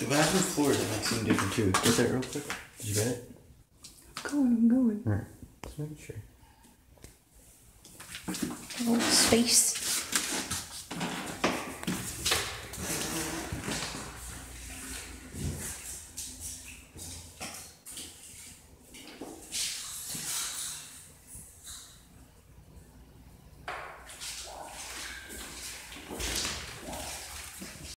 The bathroom floors might seem different too. Get that real quick. Did you get it? I'm going, I'm going. Alright. Just making sure. Oh, space.